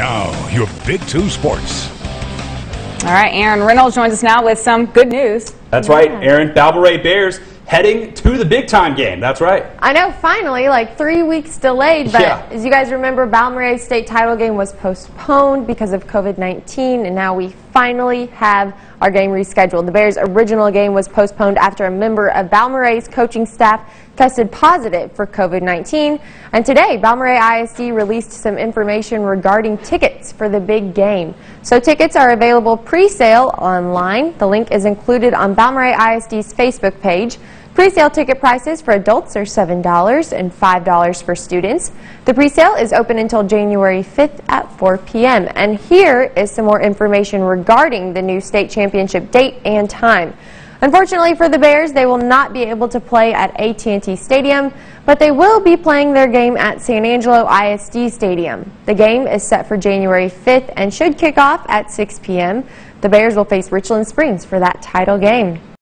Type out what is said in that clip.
Now, your Big Two Sports. All right, Aaron Reynolds joins us now with some good news. That's right, Aaron. Balmorhea Bears heading to the big time game. That's right. I know, finally, like three weeks delayed, but Yeah. as you guys remember, Balmorhea state title game was postponed because of COVID-19, and now we finally have our game rescheduled. The Bears' original game was postponed after a member of Balmorhea's coaching staff tested positive for COVID-19, and today, Balmorhea ISD released some information regarding tickets for the big game. So tickets are available pre-sale online. The link is included on Balmorhea ISD's Facebook page. Presale ticket prices for adults are $7 and $5 for students. The presale is open until January 5th at 4 p.m. And here is some more information regarding the new state championship date and time. Unfortunately for the Bears, they will not be able to play at AT&T Stadium, but they will be playing their game at San Angelo ISD Stadium. The game is set for January 5th and should kick off at 6 p.m. The Bears will face Richland Springs for that title game.